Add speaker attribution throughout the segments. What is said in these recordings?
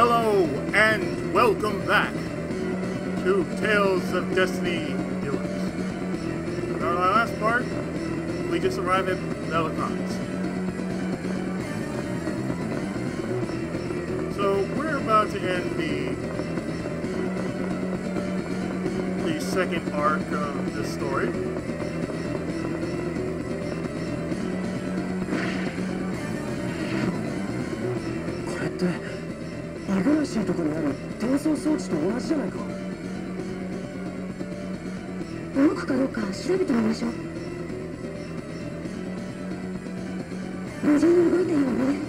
Speaker 1: Hello and welcome back to Tales of Destiny Deluxe. In our last part, we just arrived at Belicons. So we're about to end the the second arc of this story. しいとこにある転送装置と同じじゃないか。動くかどうか調べてみましょう。無事に動いたようね。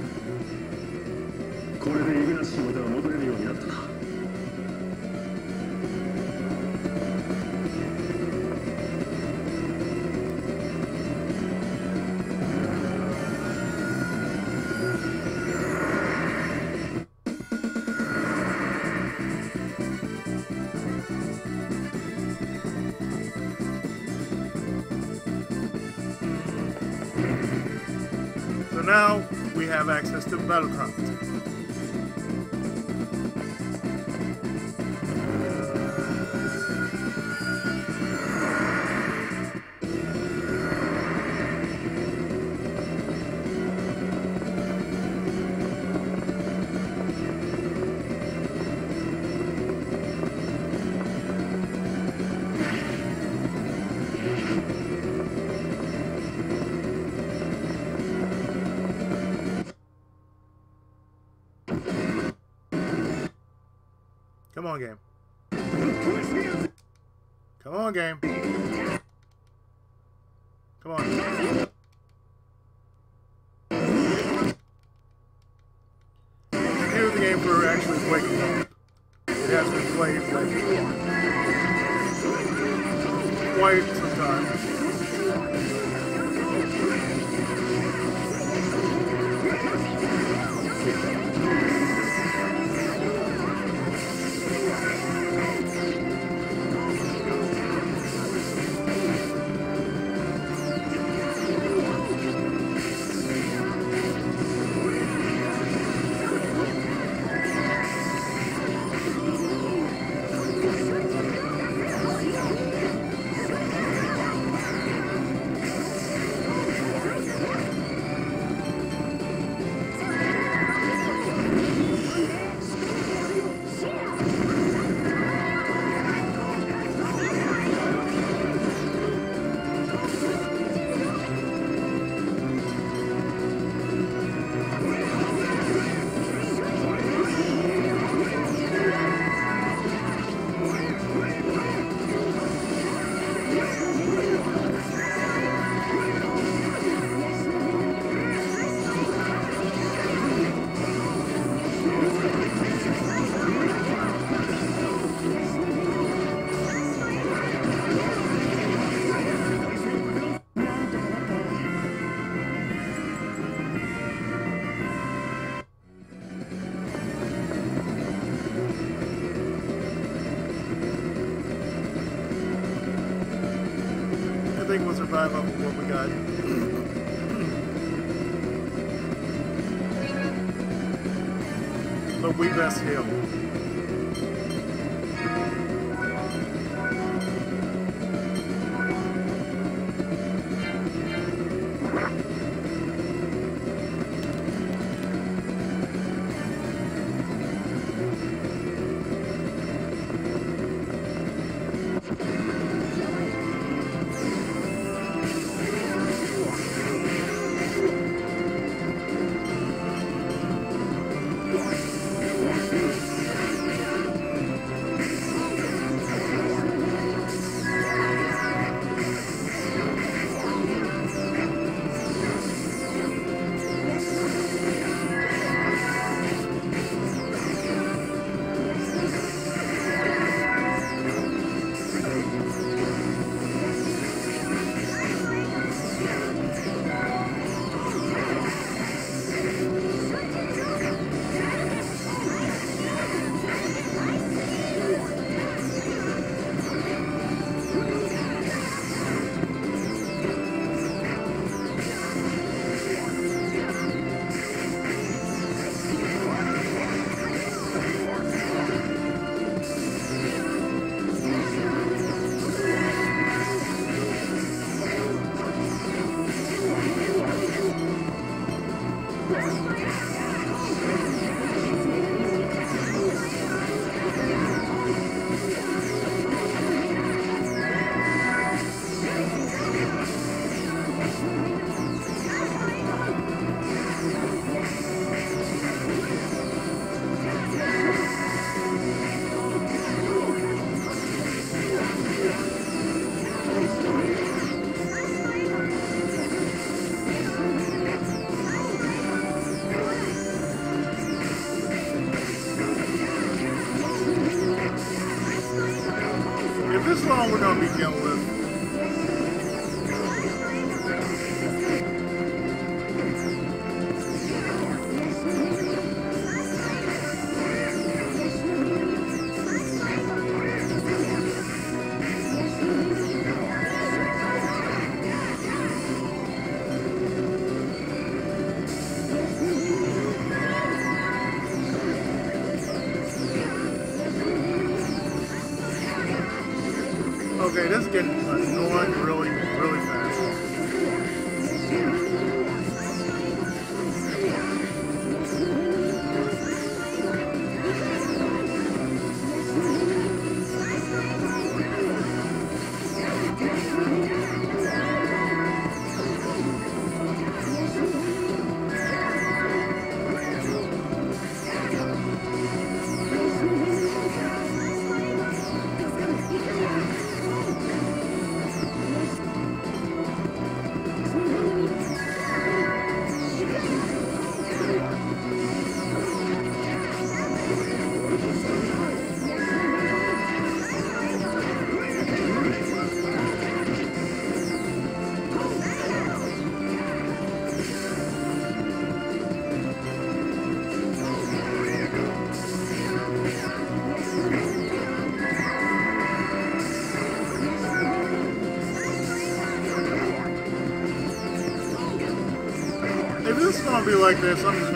Speaker 1: Have access to Battlecraft. wrong with them to dealing with? gonna be like this. I'm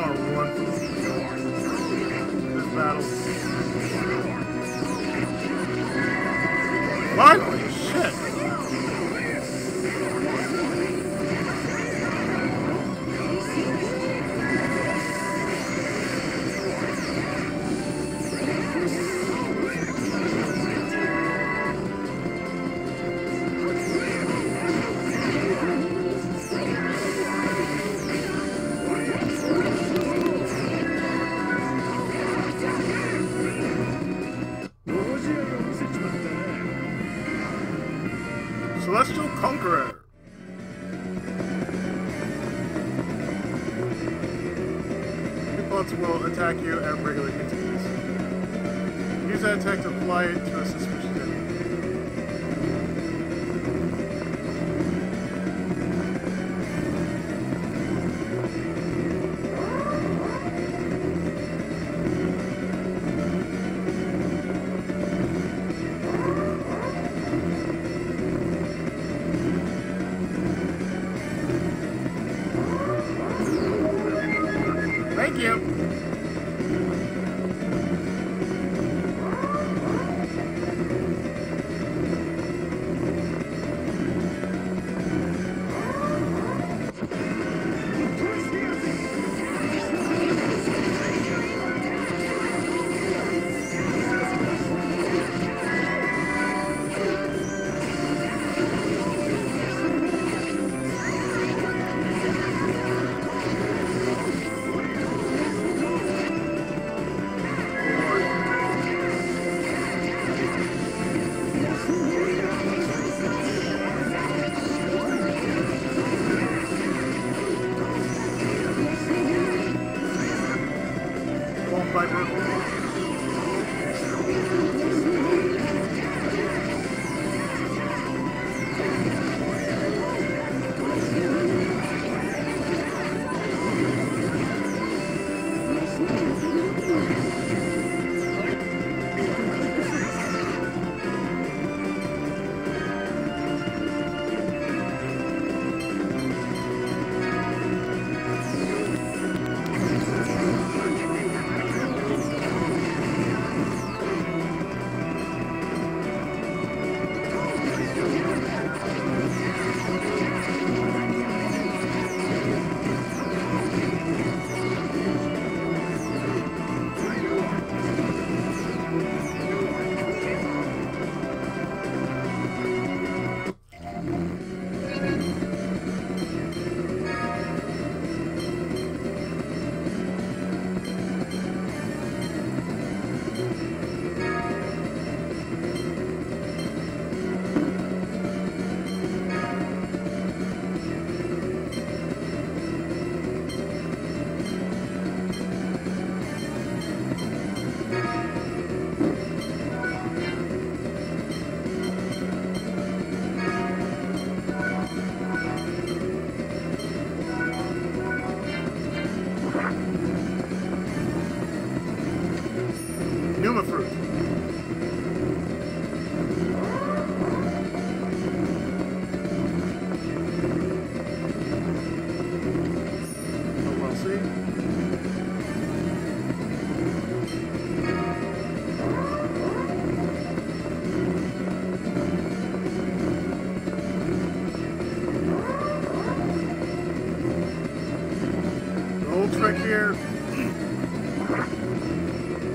Speaker 1: Trick here,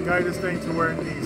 Speaker 1: guide this thing to where it needs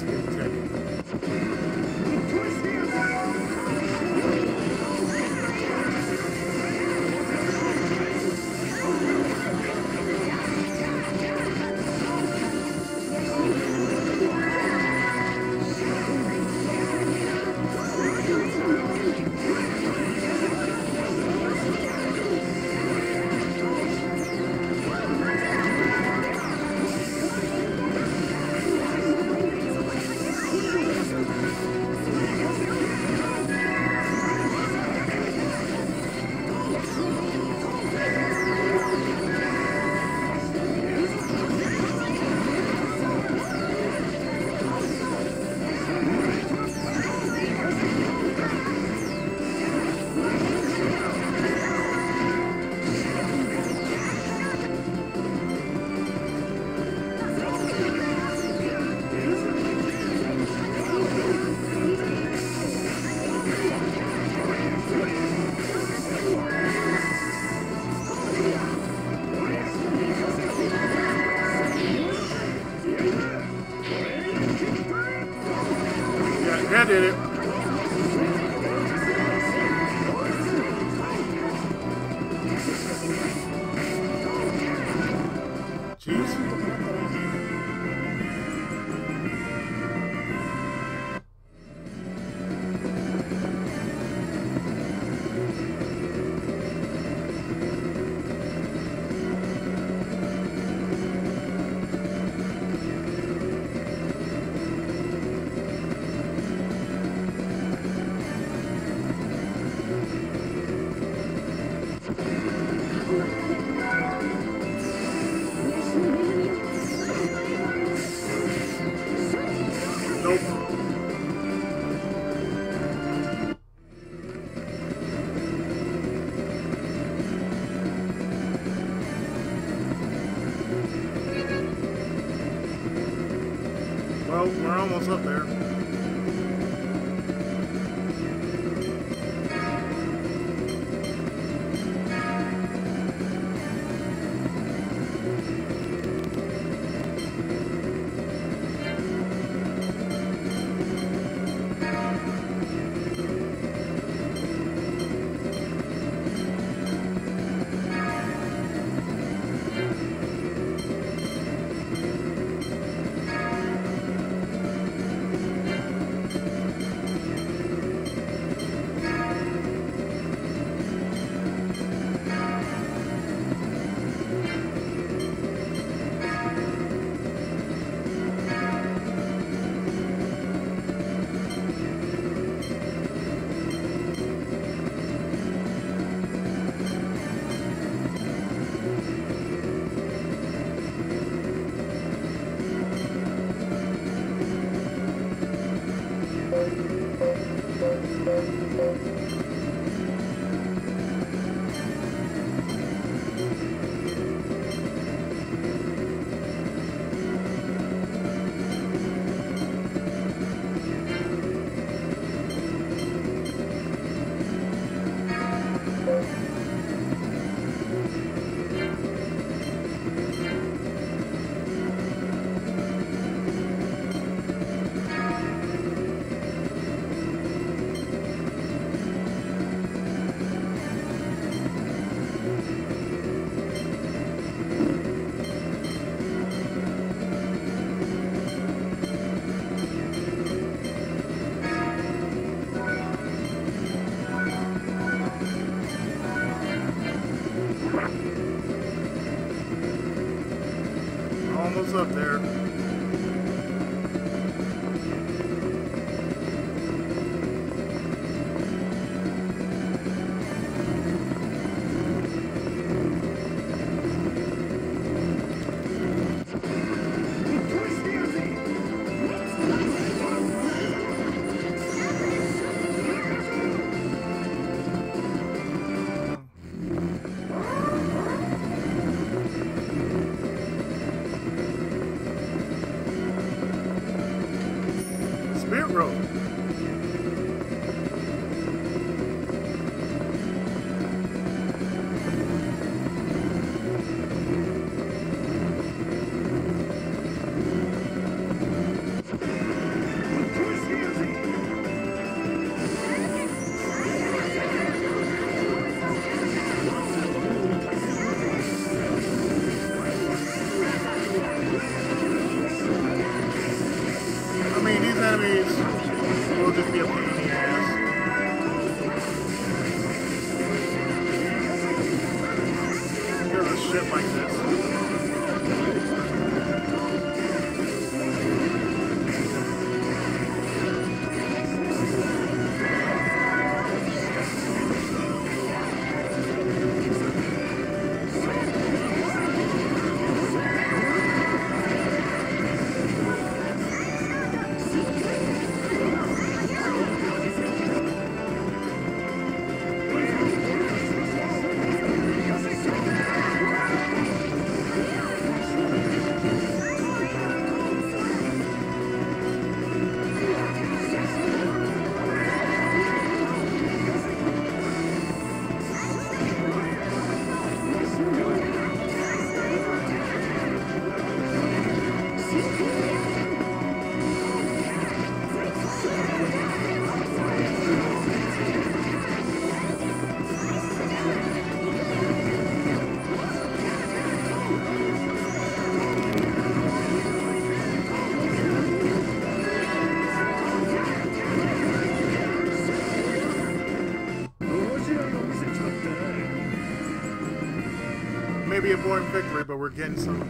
Speaker 1: one victory, but we're getting some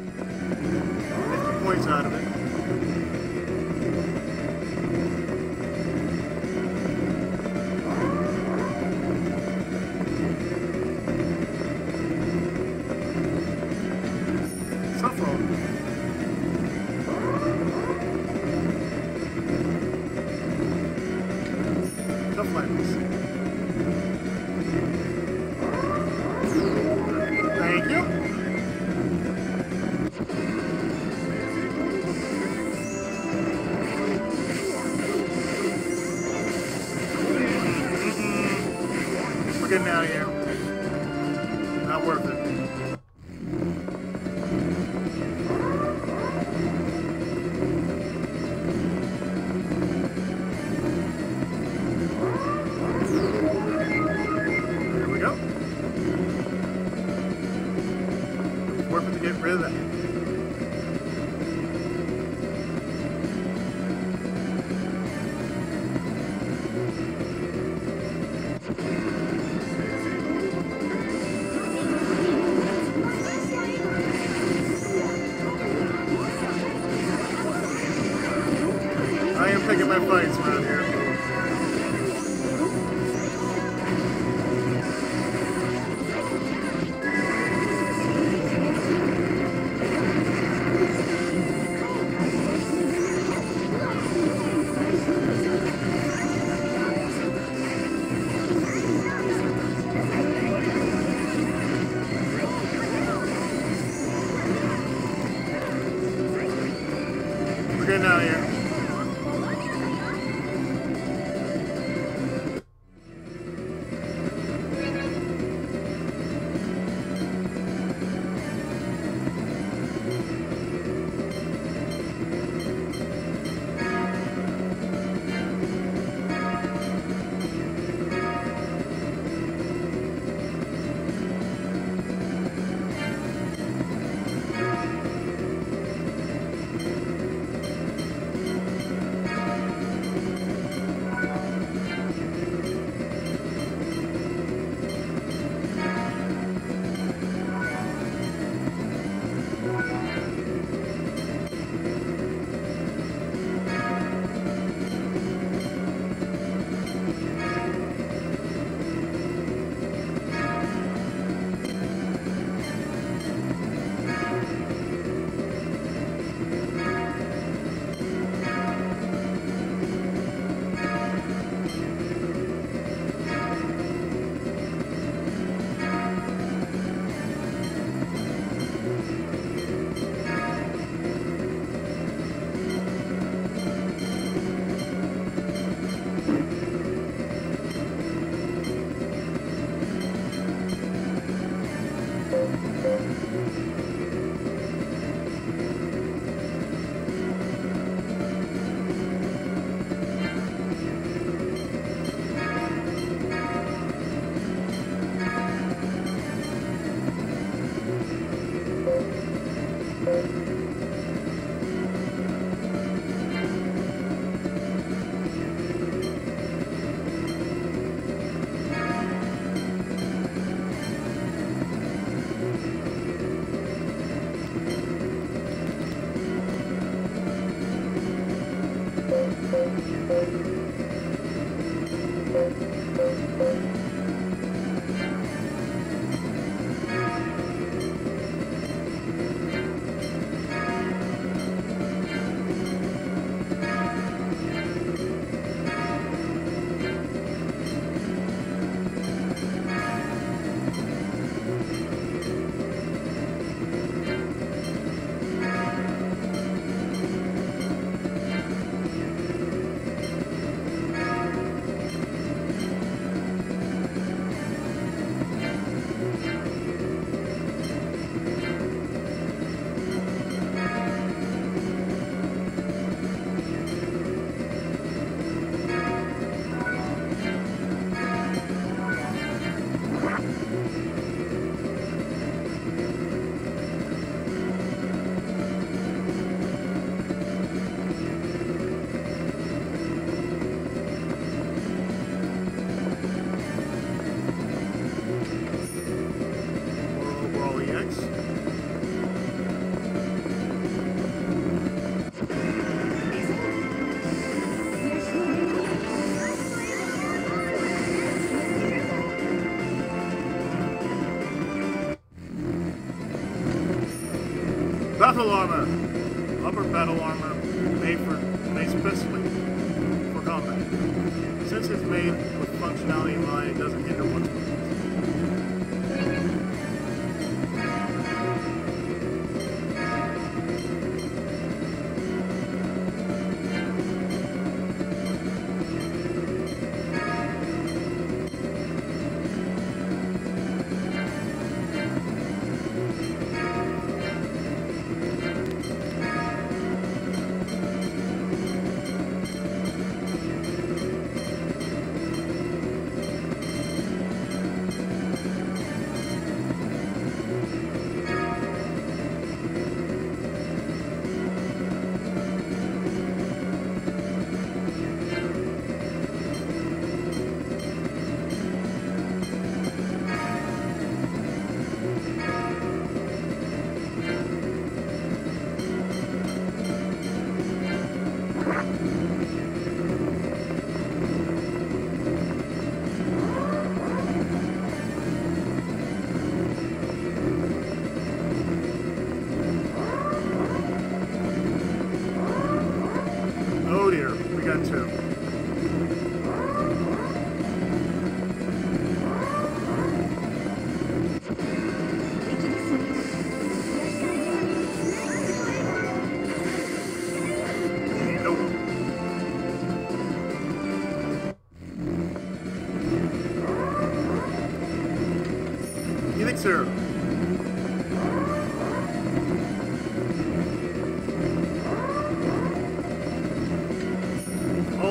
Speaker 1: Have a good night, here.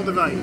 Speaker 1: the way.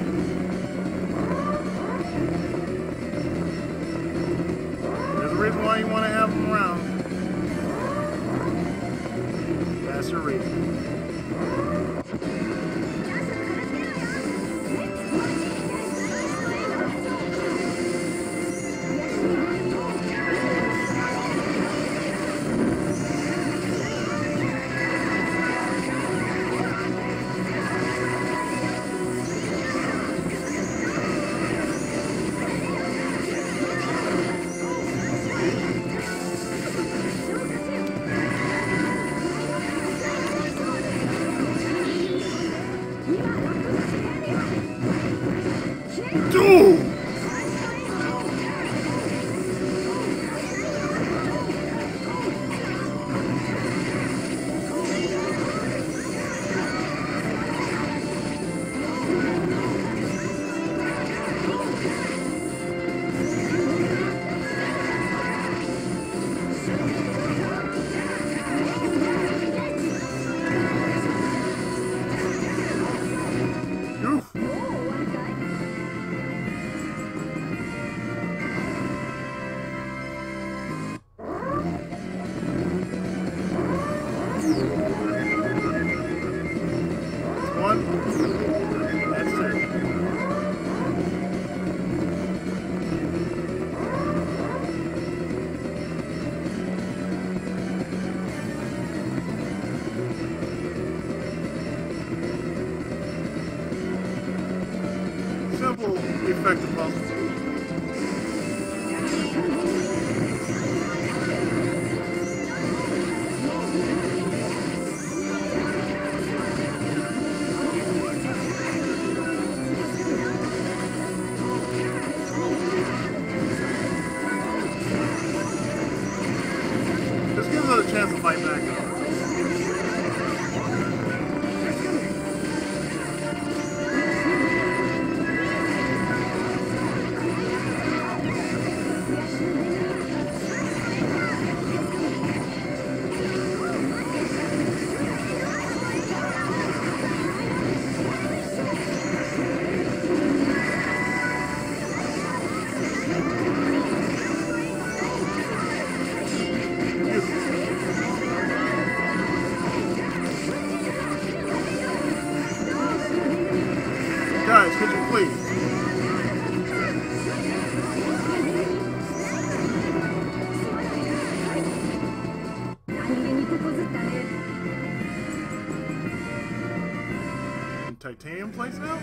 Speaker 1: Titanium plates now?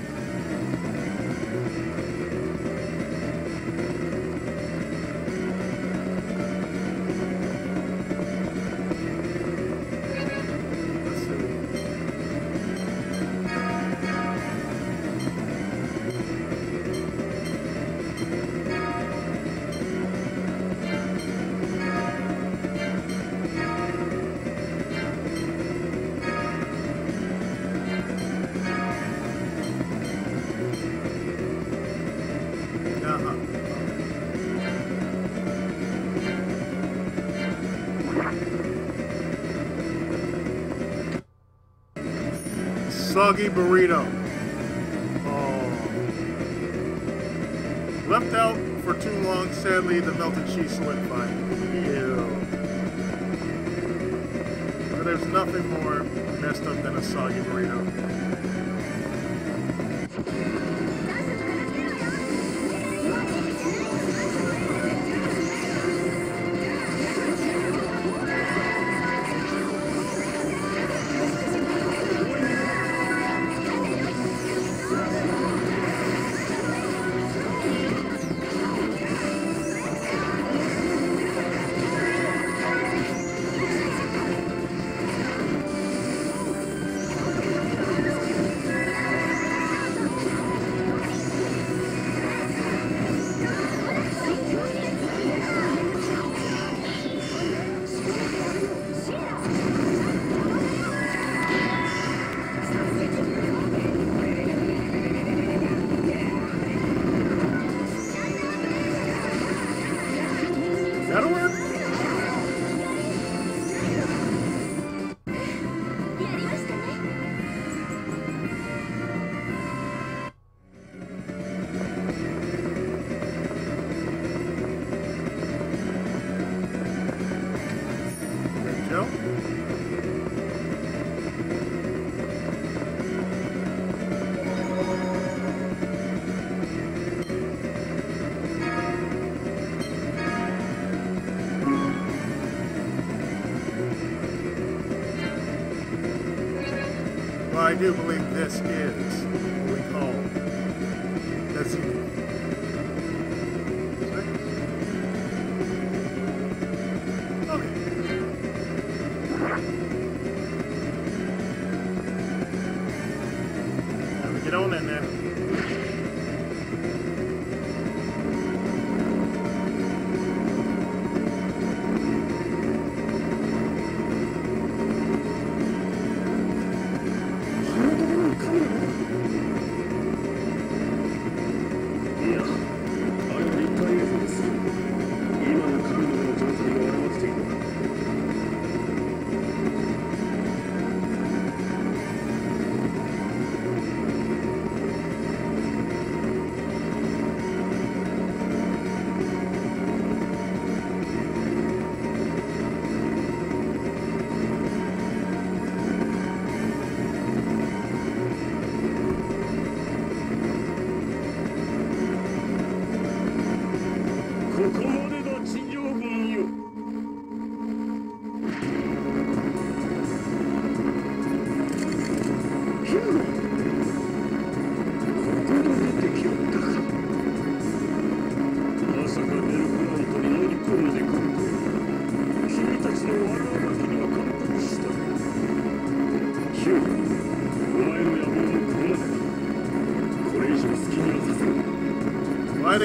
Speaker 1: Soggy burrito. Oh. Left out for too long, sadly, the melted cheese solidified. Ew. But there's nothing more messed up than a soggy burrito.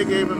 Speaker 1: they gave him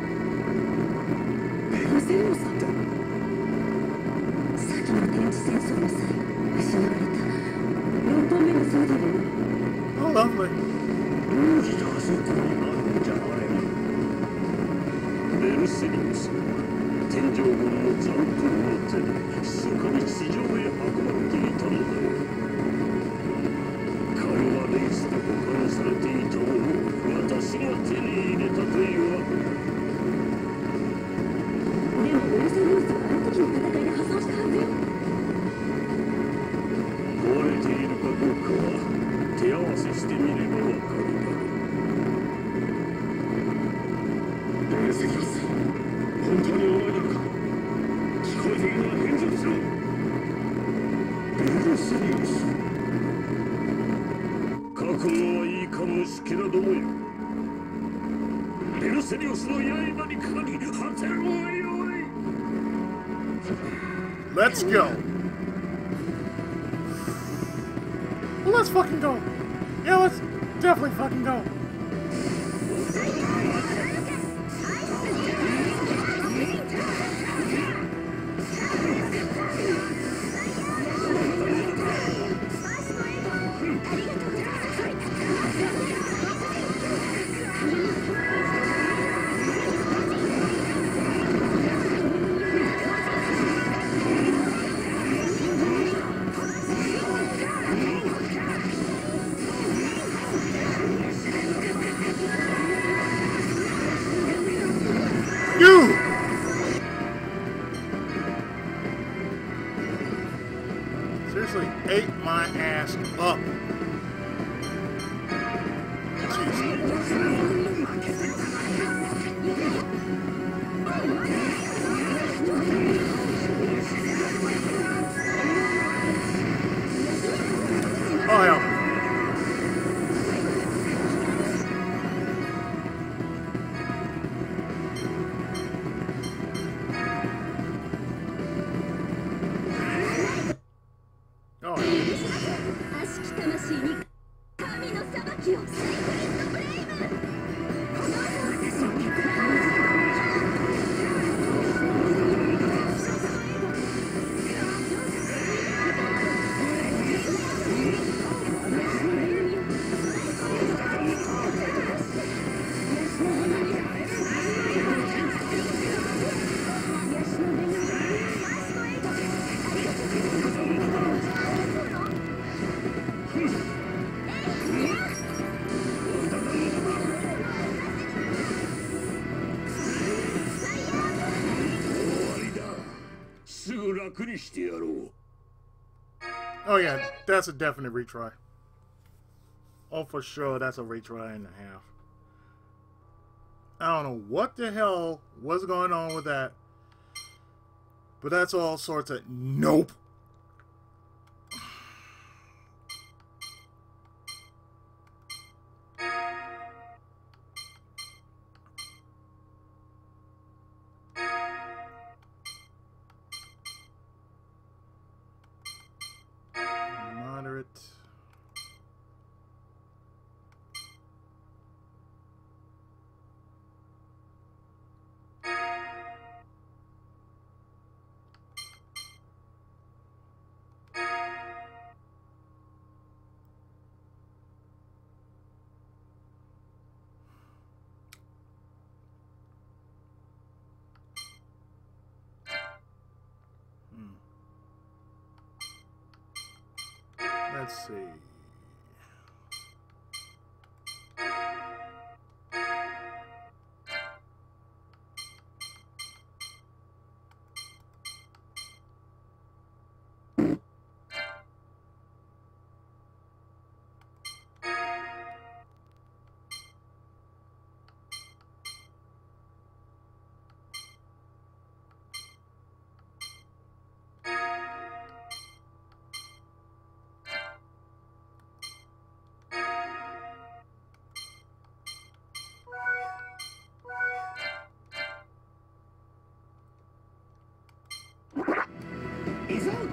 Speaker 2: セリウス天井軍の残酷の手で密かに地上へ運ばれていたのだ彼はレースで保管されていたものを私が手に入れたというわけ
Speaker 3: でもベルセリウスはあの時の戦いで破産したはずよ
Speaker 2: 壊れているかどうかは手合わせしてみれば
Speaker 1: Let's go. Well, let's fucking go. Yeah, let's definitely fucking go.
Speaker 2: 楽にしてやろう
Speaker 3: Oh yeah, that's a definite retry. Oh, for sure, that's a retry and a half. I don't know what the hell was going on with that. But that's all sorts of nope. See. amazing.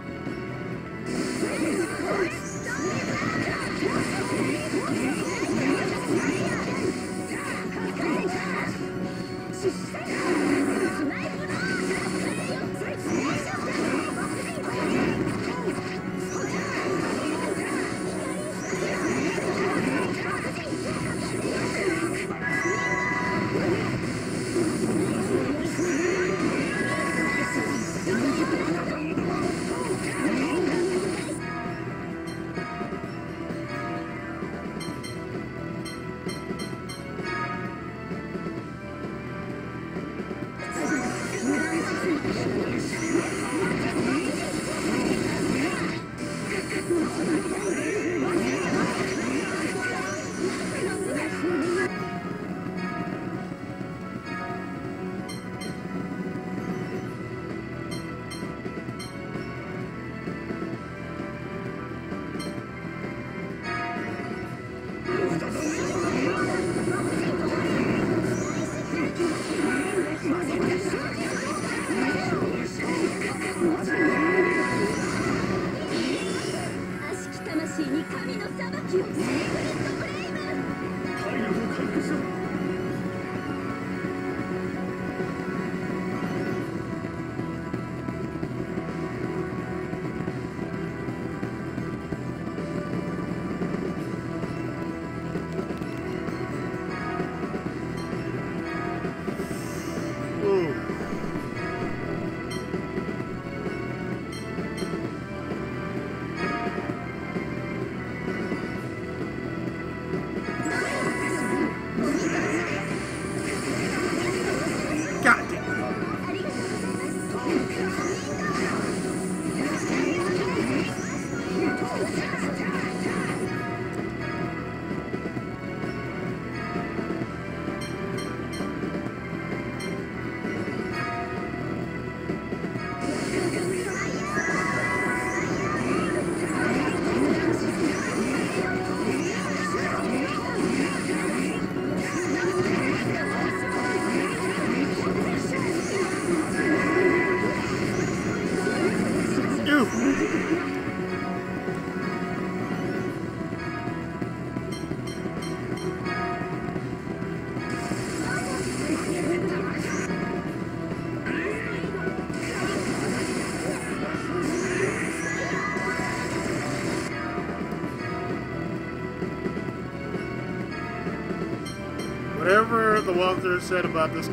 Speaker 3: Walkthrough said about this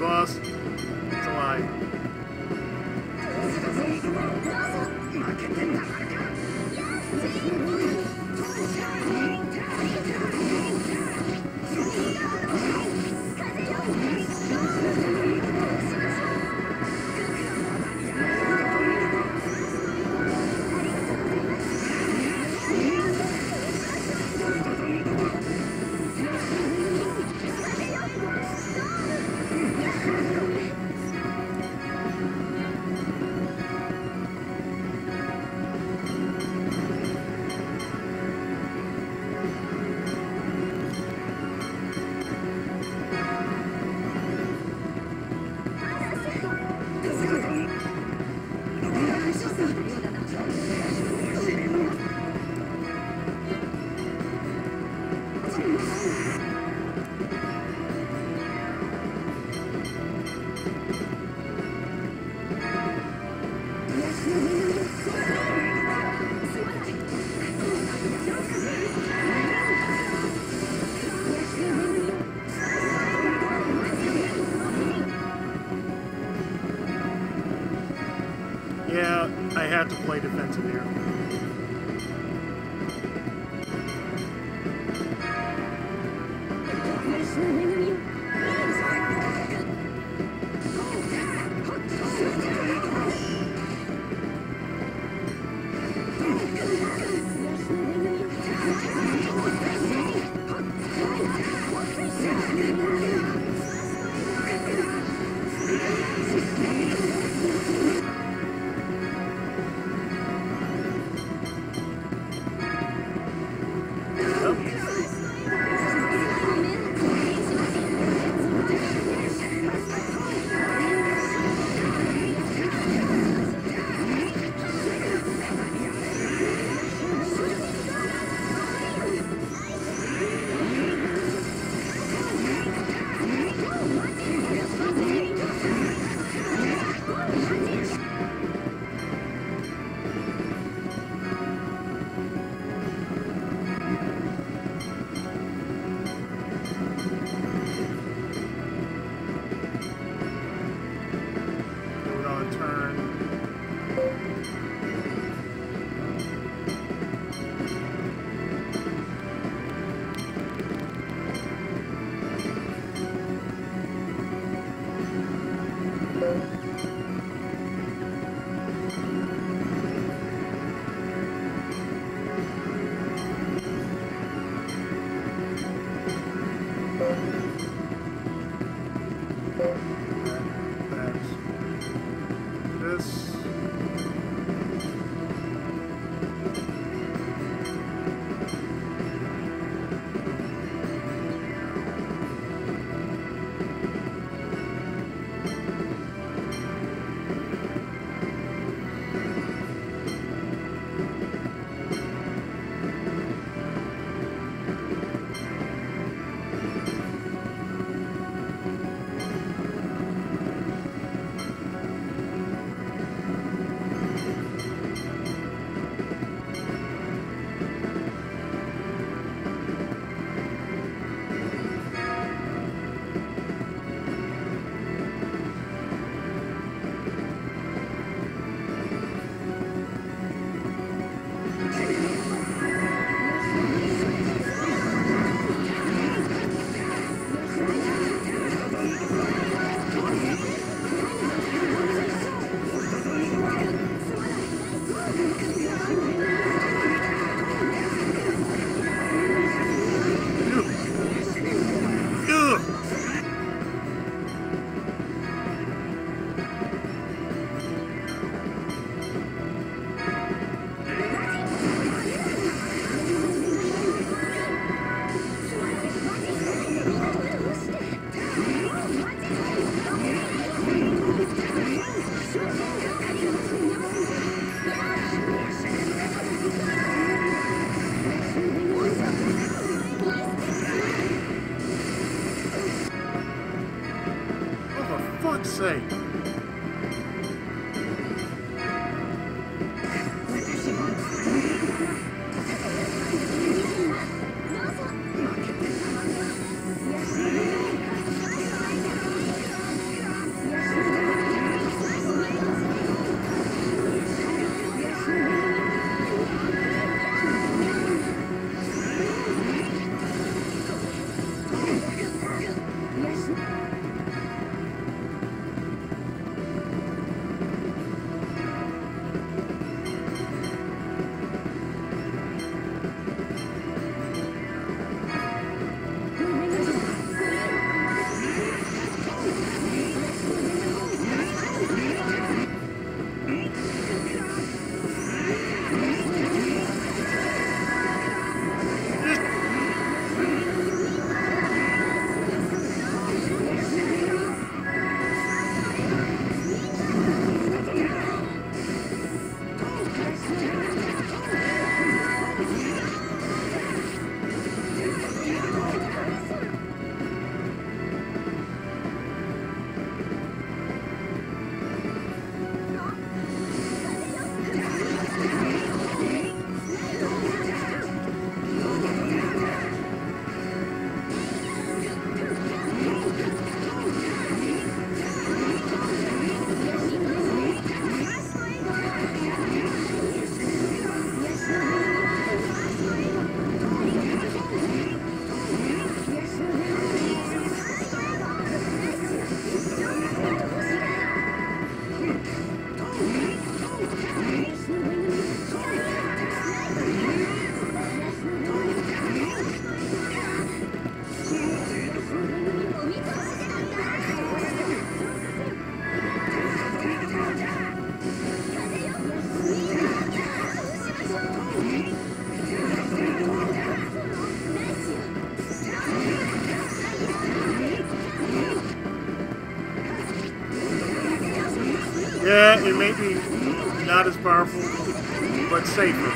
Speaker 3: boss, as powerful, but safer.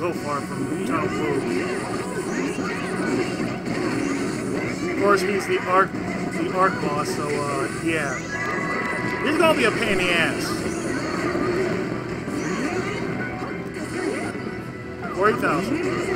Speaker 1: so far from Town Blue. Of course, he's the arc, the arc boss, so, uh, yeah. He's gonna be a pain in the ass. 40,000.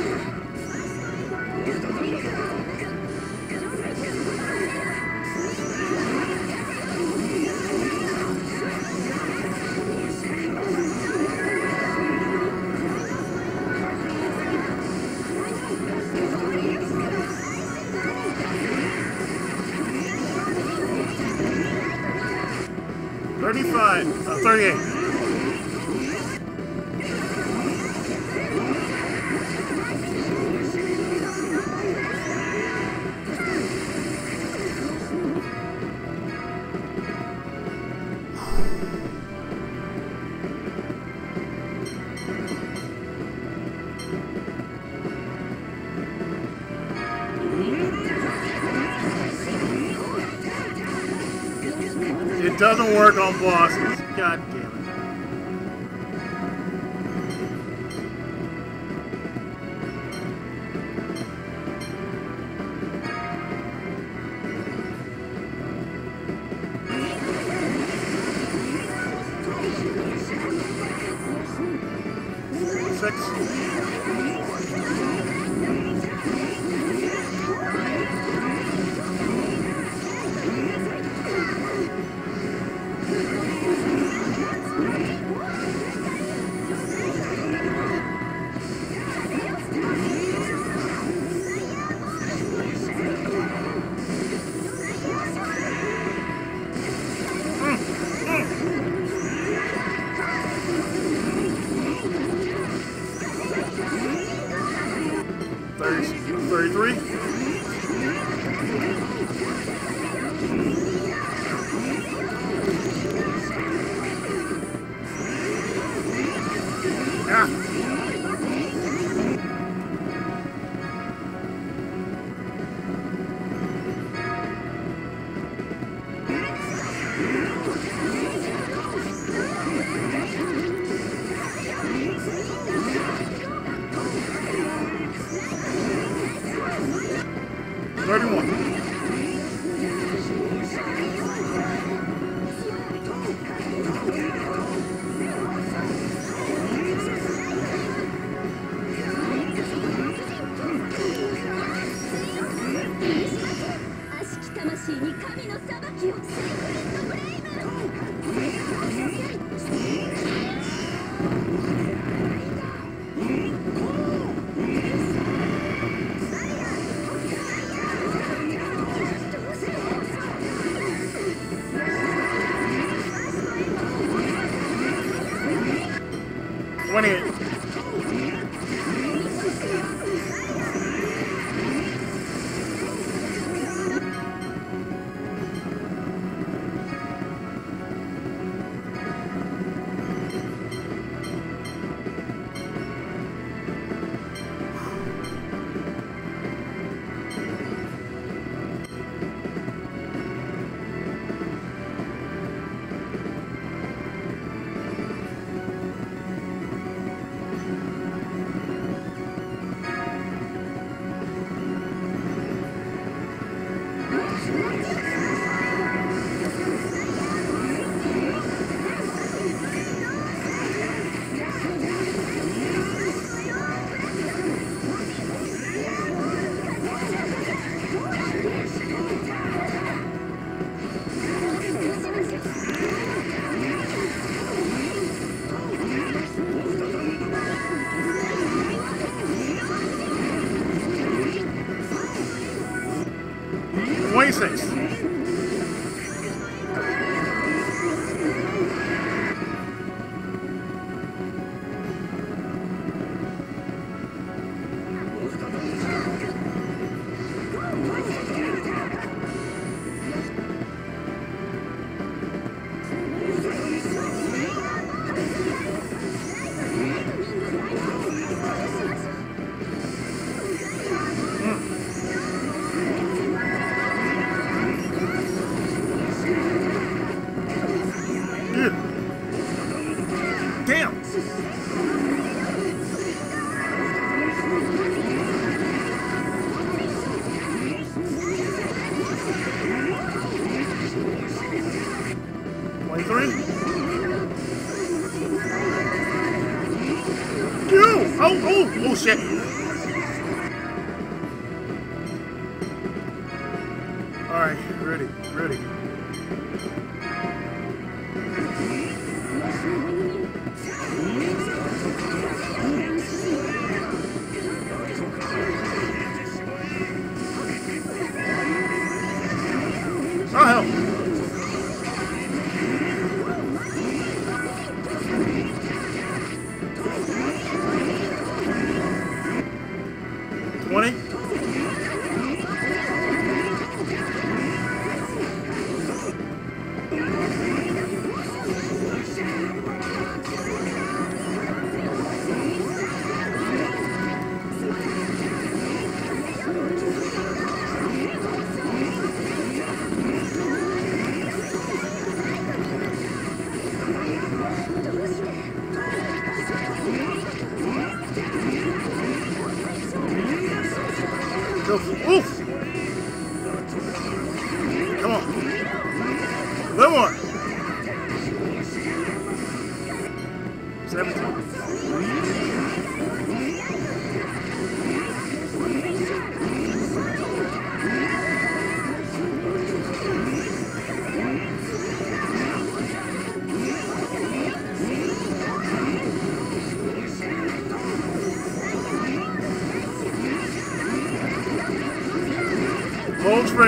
Speaker 1: on board. winning it.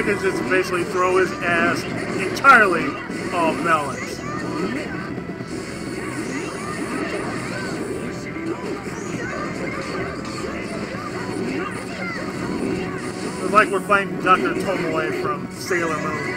Speaker 1: Higgins is basically throw his ass entirely off balance. It's like we're fighting Dr. Tomoe from Sailor Moon.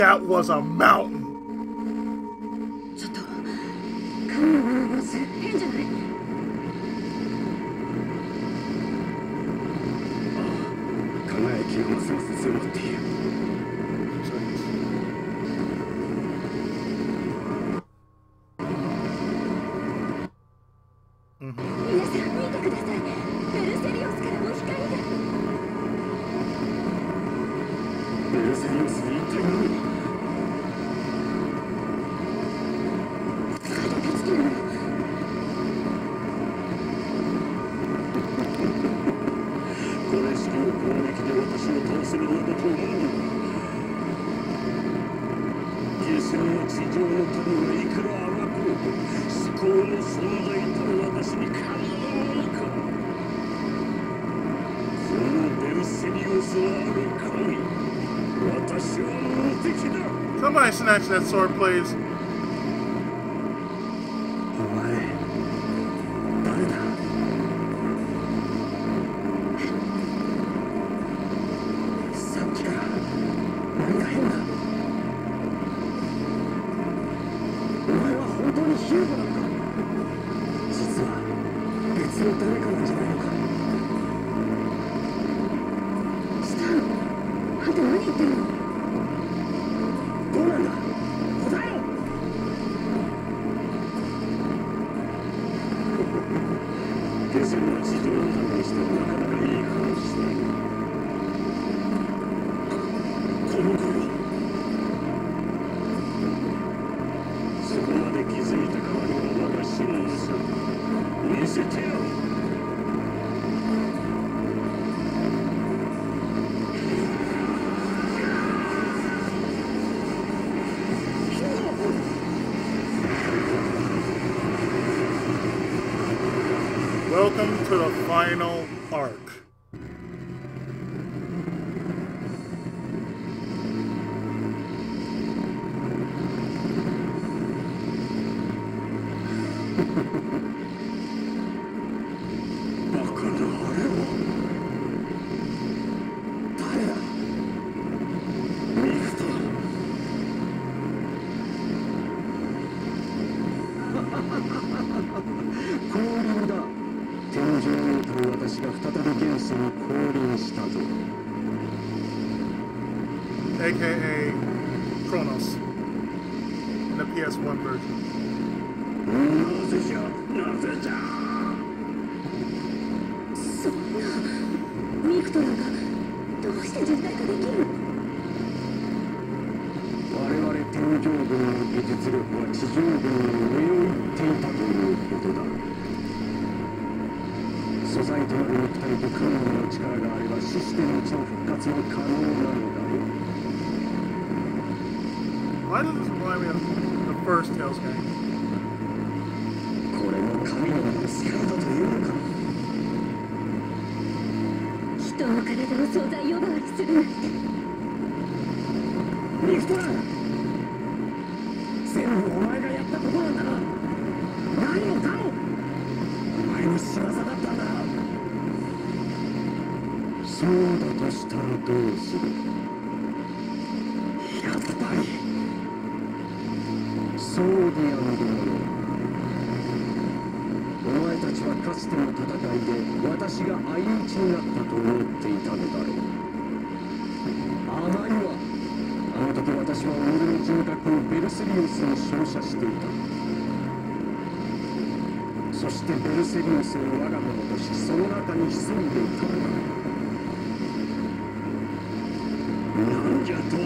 Speaker 1: That was a mountain. that sword,
Speaker 4: plays.
Speaker 3: ス
Speaker 4: を我が物としその中に潜んでいたなんじゃと。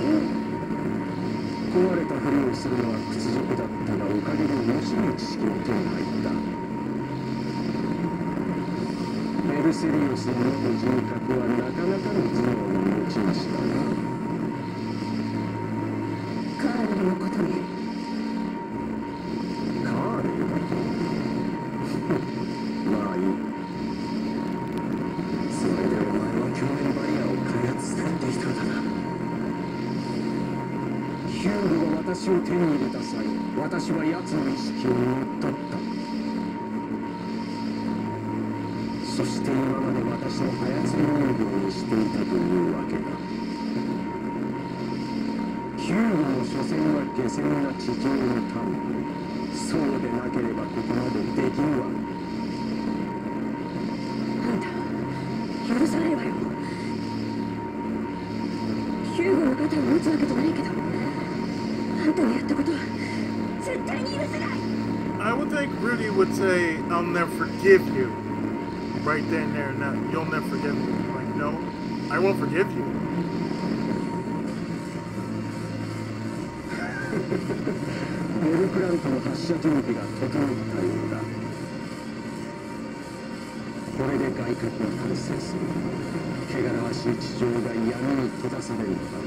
Speaker 4: 壊れたふりをするのは屈辱だったがおかげで面白い知識も手に入ったメルセリウスの人格はなかなかの頭脳の持ち主だな
Speaker 3: 彼の
Speaker 4: 意識を乗っったそして今まで私の操り人形にしていたというわけだ。キューバの所詮は下船が地上のタウンそうでなければここまでできんわ。
Speaker 3: あんた許さないわよヒューゴの肩を持つわけじゃないけどあんたのやったことは
Speaker 1: I would think Rudy would say, I'll never forgive you. Right then there and now. You'll never forgive me. Like, no, I won't forgive you.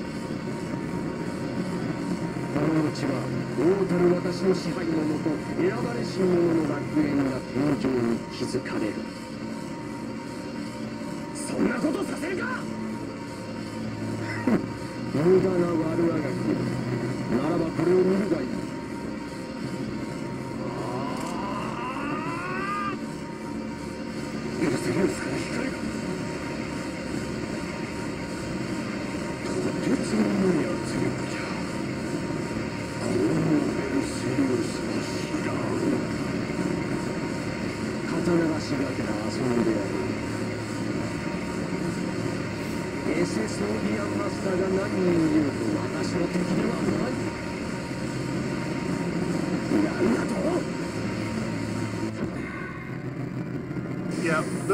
Speaker 4: の後は王たる私の支配のもと選ばれし者の楽園が天井に築かれる。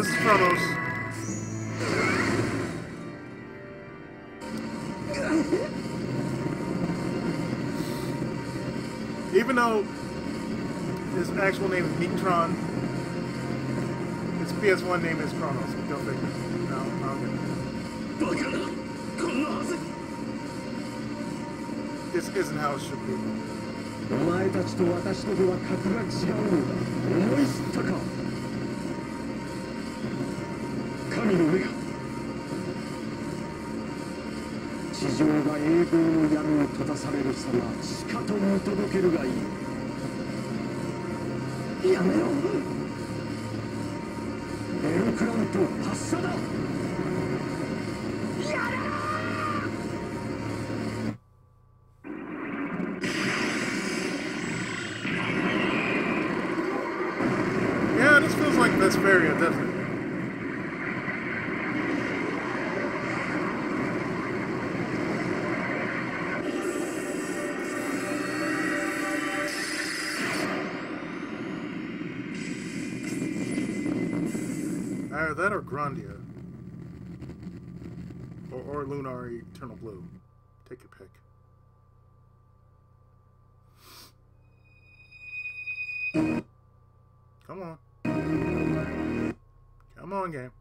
Speaker 1: this is Kratos. Even though his actual name is Megatron, his PS1 name is Kronos. Go figure. No, I don't get. This isn't how it should be.
Speaker 4: お前たちと私とでは格が違うのだ思い知ったか神の目が地上が栄光の闇に閉ざされる様しかと見届けるがいい。やめろエルクラント発射だ。
Speaker 1: Yeah, this feels like Vesperia, doesn't it? Either that or Grandia. Or, or Lunar Eternal Blue. Take your pick. Come on. Come on, game.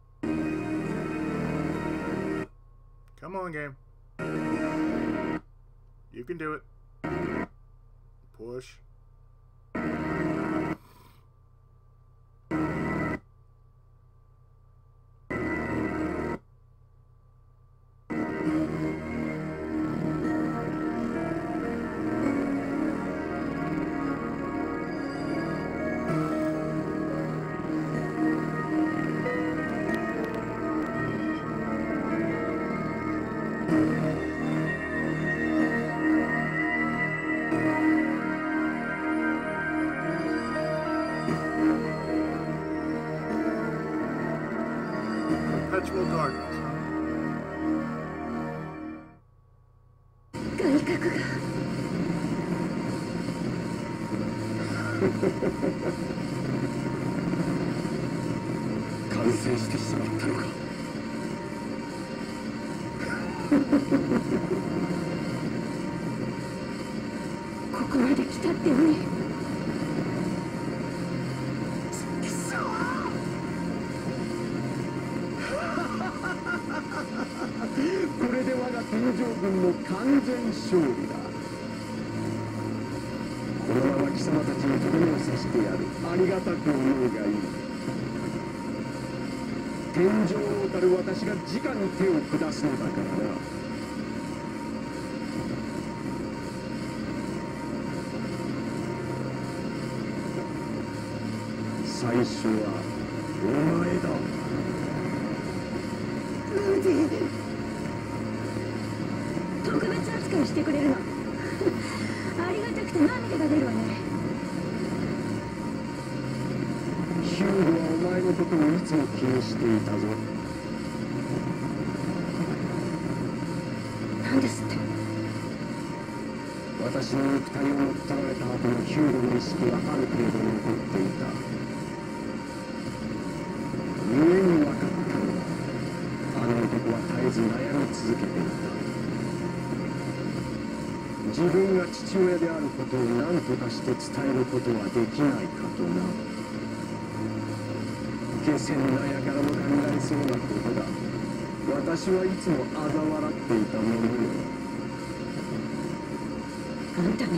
Speaker 1: Come on, game. You can do it. Push.
Speaker 4: 天上王たる私が直に手を下すのだから。な最初はにしていたぞ。
Speaker 3: なんですって？
Speaker 4: 私の肉体を乗っ取られた後のヒューゴの意識はある程度残っていた。故に分かったのだあの男は絶えず悩み続けていた。自分が父親であることを何とかして伝えることはできないかとな。下船な輩も考えそうなことだ私はいつも嘲笑っていたものよ
Speaker 3: あんたね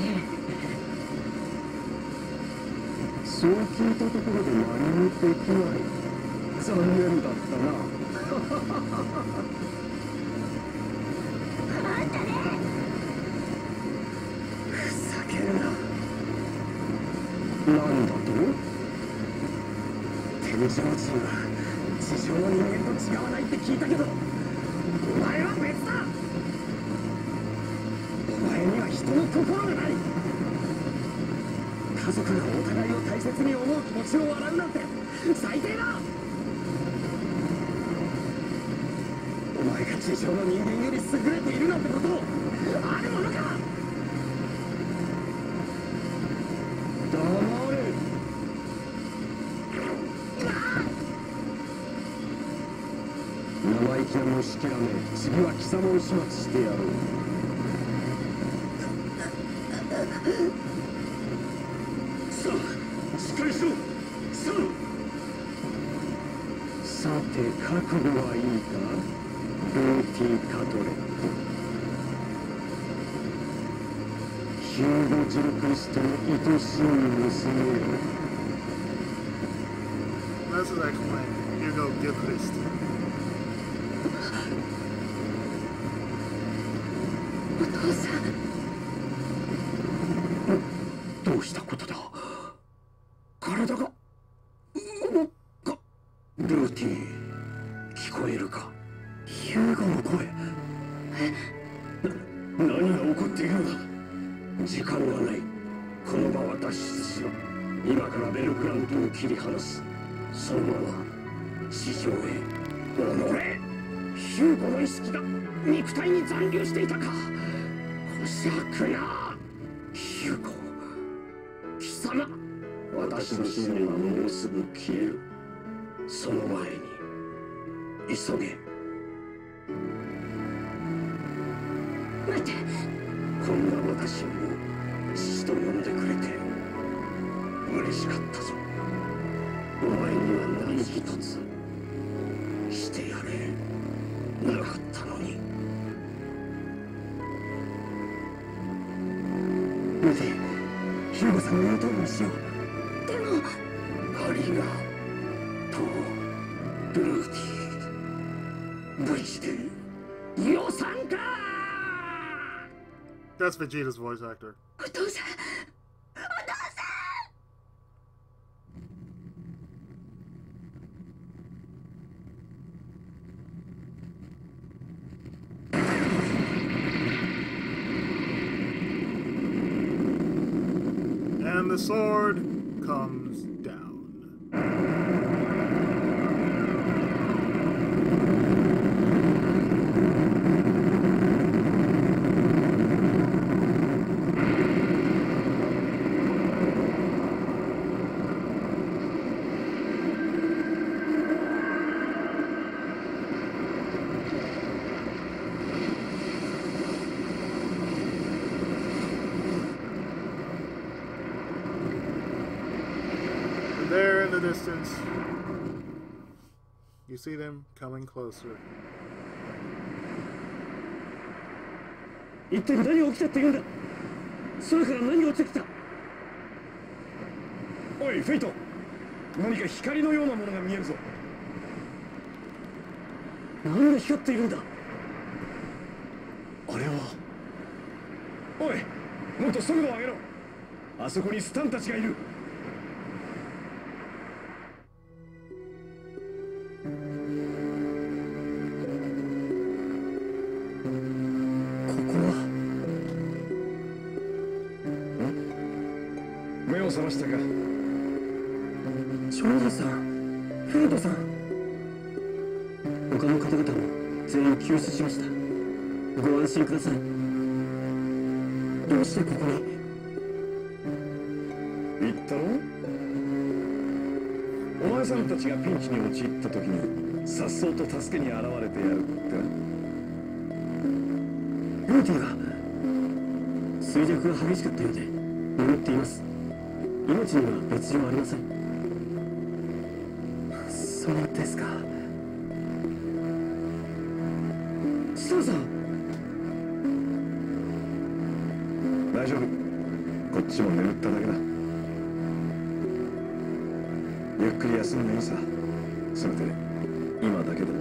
Speaker 4: そう聞いたところで何もできない。残念だったな
Speaker 3: あんたね
Speaker 4: ふざけるななんだと天井人は地上の人間と違わないって聞いたけどお前は別だ。お前には人の心がない。家族がお互いを大切に思う気持ちを笑うなんて最低だ。お前が地上の人間より優れているなんてことあるものか。生意気な虫けらめ次は貴様を始末してやろう。さあしっかりしろさあ。さて覚悟はいいか？ルーティー・カトレット。ヒューゴ・ジルクリストの愛しい娘よ
Speaker 1: This is explained. Hugo Gilchrist.
Speaker 4: 私のはもうすぐ消えるその前に急げ。
Speaker 1: that's Vegeta's voice actor. And the sword comes down. See them coming closer.
Speaker 4: 一体何が起きたって言うんだ。空から何が落ちてきた。おいフェイト。何か光のようなものが見えるぞ。何が光っているんだ。あれは？おいもっと速度を上げろ。あそこにスタンたちがいる
Speaker 5: さんた
Speaker 6: ちがピンチに陥った時にさっそうと助けに現れてやるって。
Speaker 4: ルーティが衰弱が激しかったようで眠っています。命には別状ありません。そうですか。設楽さん。
Speaker 6: 大丈夫。こっちも眠っただけだ。ゆっくり休んでいいさせめて今だけでも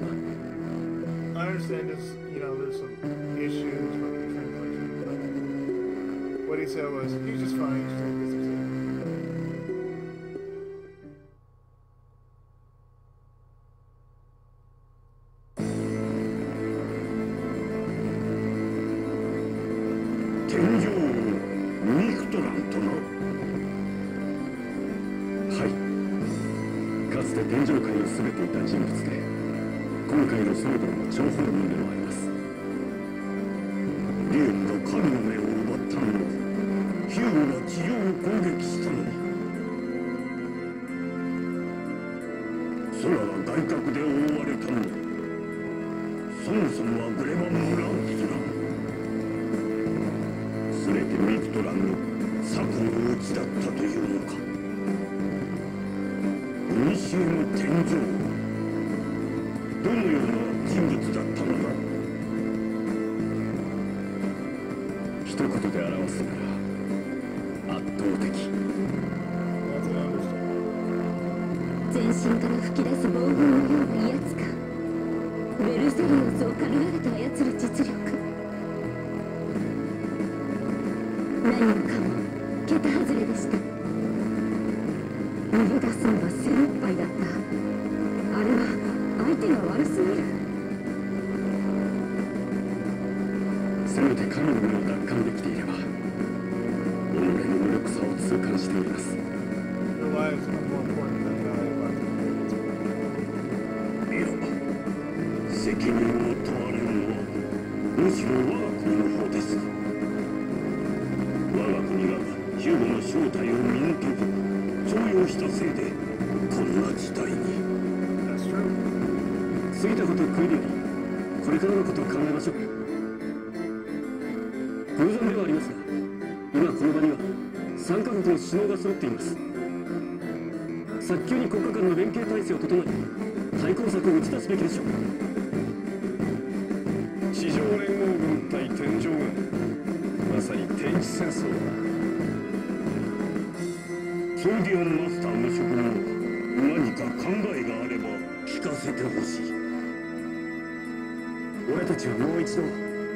Speaker 6: な
Speaker 1: I understand this, you know, there's some issues with the translation, but what he said was, he's just fine, he's just
Speaker 2: そもそもはグレバン・ムランスラ全てミクトランの策のうちだったというのか古の天井どのような人物だったのだ
Speaker 6: 一言で表すなら圧倒的
Speaker 3: 全身から吹き出す暴風ベルセリオスを限られて操る実力何もかも桁外れでした逃げ出すのは精一杯だったあれは相手が悪すぎる
Speaker 6: せめて神の
Speaker 2: こ
Speaker 6: れからのことを考えましょう。偶然ではありますが今この場には3カ国の首脳が揃っています。早急に国家間の連携体制を整え対抗策を打ち出すべきでしょう。地上連合軍対天上軍まさに天地戦争だ。
Speaker 2: ソーディアンマスター無職に何か考えがあれば聞かせてほしい
Speaker 4: 俺たちはもう一度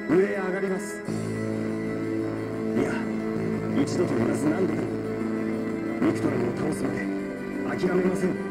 Speaker 4: 上へ上がります。いや一度と言わず何度でもビクトラムを倒すまで諦めません。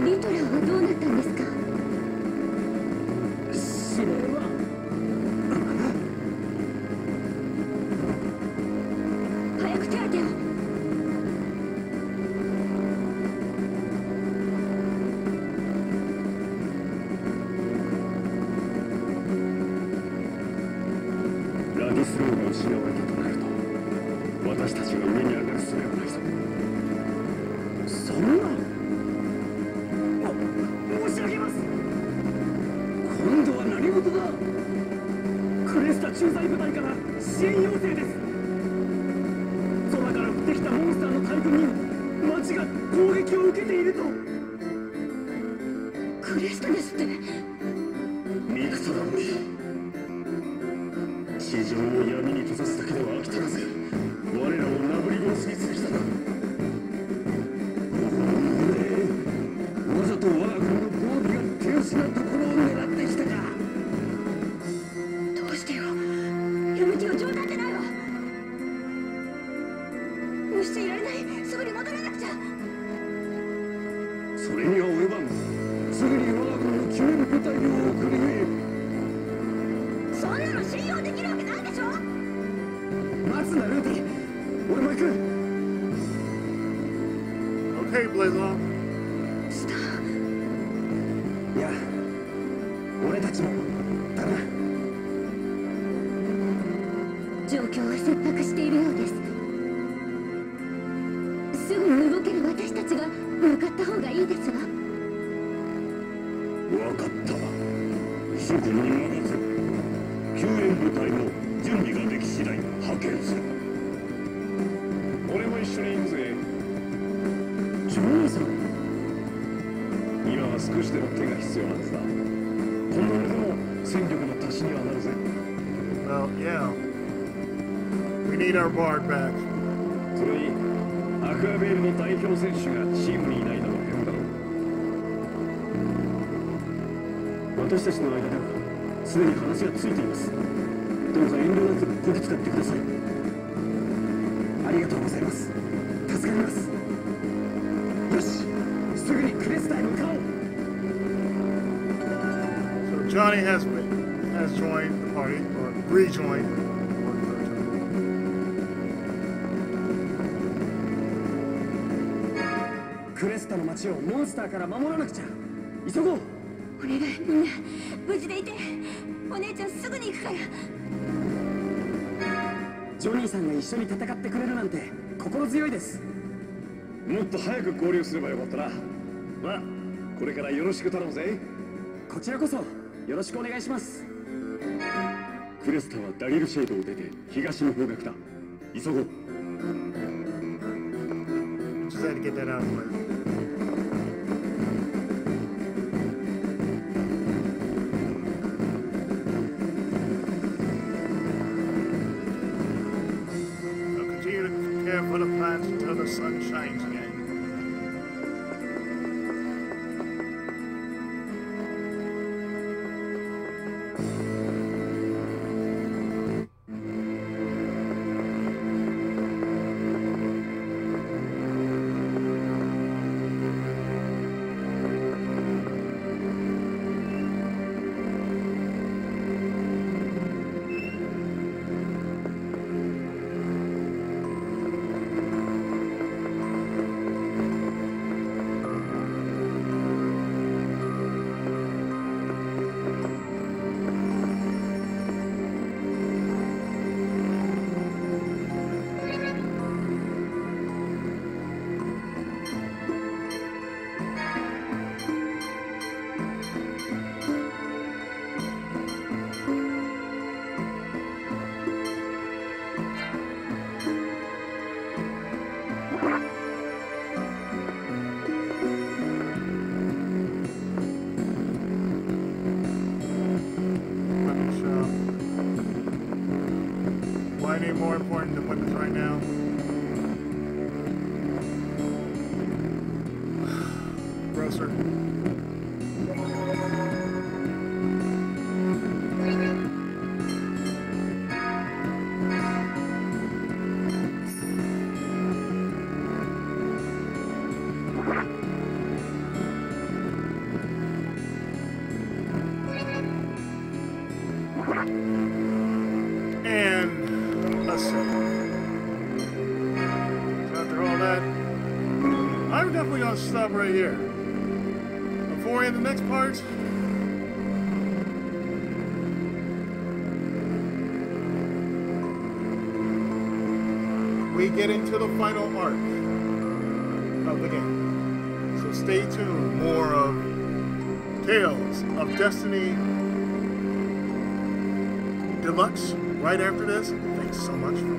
Speaker 3: リトラーはどうなったんですか？
Speaker 6: 私たち
Speaker 4: の間ではすでに話がついています。どうか遠慮なくこき使ってください。ありがとうございます。助かります。よしすぐにクレスタへ向かおう。
Speaker 1: So Johnny has has joined the party or rejoined. or rejoined.
Speaker 4: クレスタの町をモンスターから守らなくちゃ。急ごう
Speaker 3: お姉ちゃんすぐに行くから。
Speaker 4: ジョニーさんが一緒に戦ってくれるなんて心強いです。
Speaker 7: もっと早く合流すればよかったな。まあこれからよろしく頼むぜ。
Speaker 4: こちらこそよろしくお願いします。
Speaker 7: クレスタはダリルシェードを出て東の方角だ。急ごう。
Speaker 1: Just had to get that out of the way. Stop right here. Before we the next part, we get into the final arc of the game. So stay tuned. More of Tales of Destiny Deluxe right after this. Thanks so much.